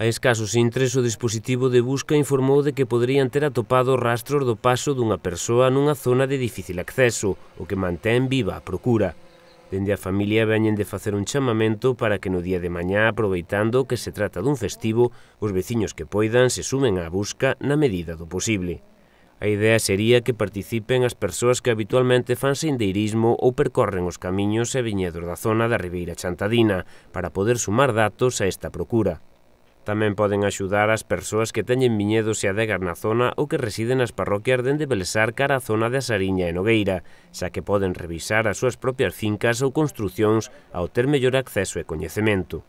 A escasos intres, o dispositivo de busca informou de que poderían ter atopado rastros do paso dunha persoa nunha zona de difícil acceso, o que mantén viva a procura. Dende a familia veñen de facer un chamamento para que no día de mañá, aproveitando que se trata dun festivo, os veciños que poidan se sumen á busca na medida do posible. A idea sería que participen as persoas que habitualmente fan sendeirismo ou percorren os camiños e viñedos da zona da Ribeira Chantadina para poder sumar datos a esta procura. Tamén poden axudar as persoas que teñen viñedos e adegas na zona ou que residen nas parroquias dende Belesar cara a zona de Asariña e Nogueira, xa que poden revisar as súas propias fincas ou construcións ao ter mellor acceso e coñecemento.